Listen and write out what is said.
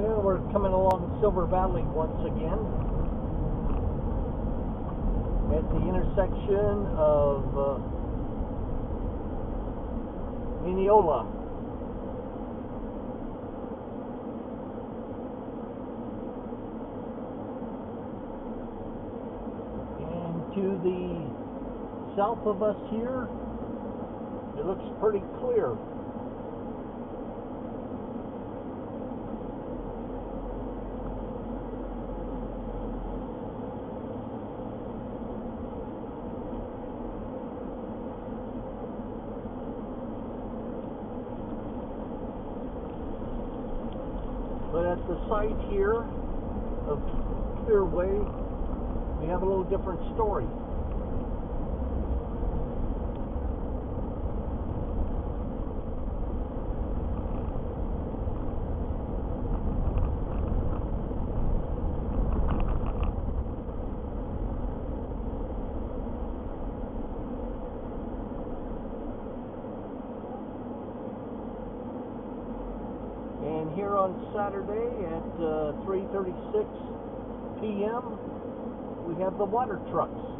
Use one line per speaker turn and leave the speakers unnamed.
We're coming along Silver Valley once again at the intersection of uh, Minneola. And to the south of us here, it looks pretty clear. At the site here of Clearway, we have a little different story. Here on Saturday at uh, 3:36 p.m., we have the water trucks.